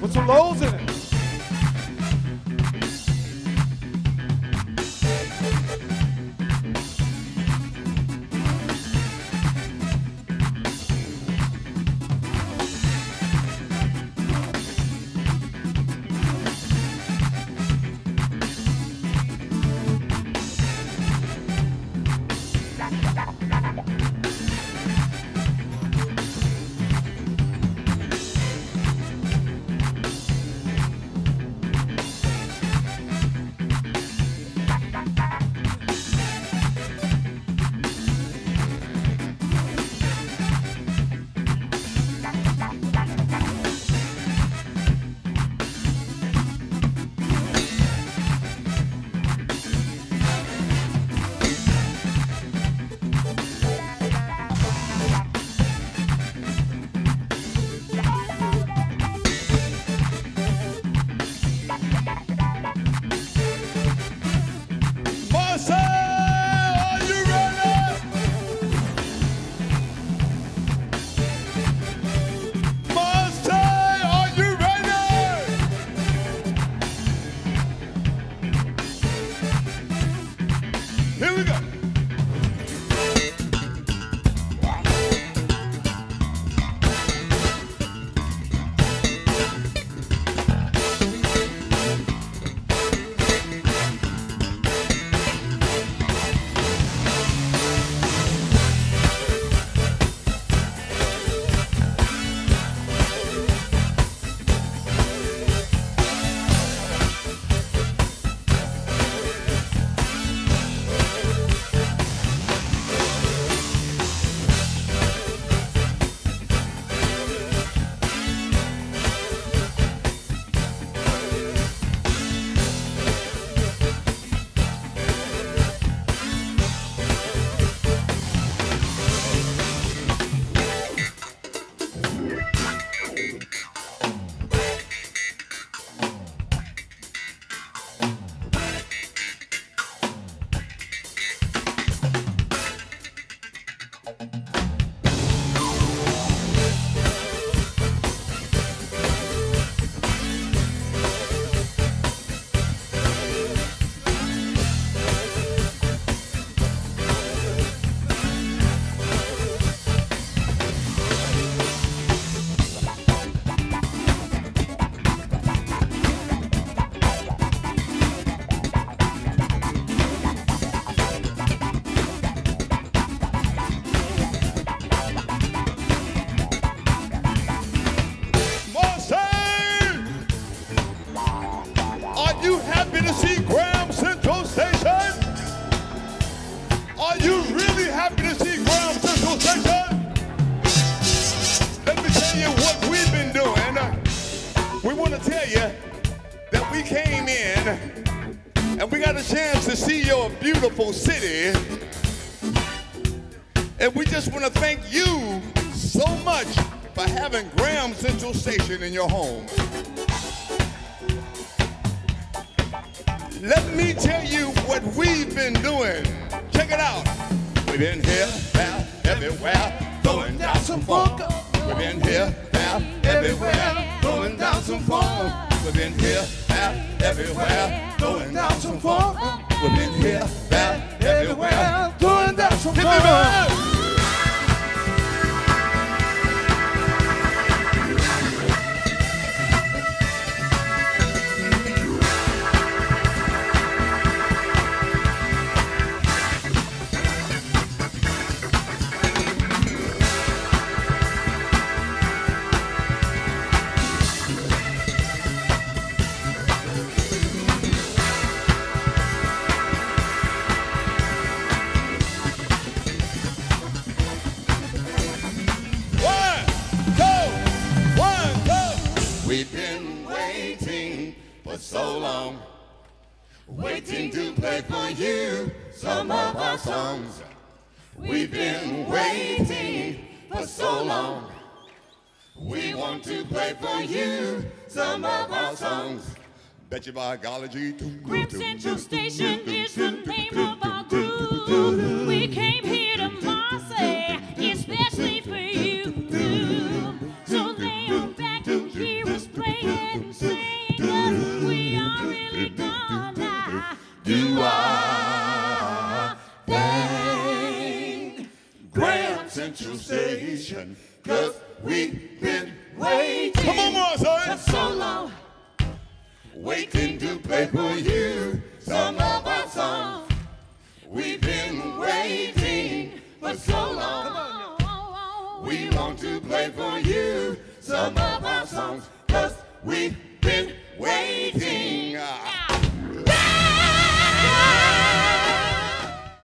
Put some lows in it. Here we go. Let me tell you what we've been doing. We want to tell you that we came in and we got a chance to see your beautiful city. And we just want to thank you so much for having Graham Central Station in your home. Let me tell you what we've been doing. Check it out. We've been here, everywhere, throwing down some funk. We've been here, there, everywhere, throwing down some funk. We've been here, there, everywhere, throwing down some funk. We've been here, We've been waiting for so long, waiting to play for you some of our songs. We've been waiting for so long. We want to play for you some of our songs. Bet your biology. Graham Central Station is the name of our group. Station. Cause we've been waiting. Come on, Marseille. for so long. Waiting to play for you some of our songs. We've been waiting for so long. We want to play for you some of our songs. Cause we've been waiting.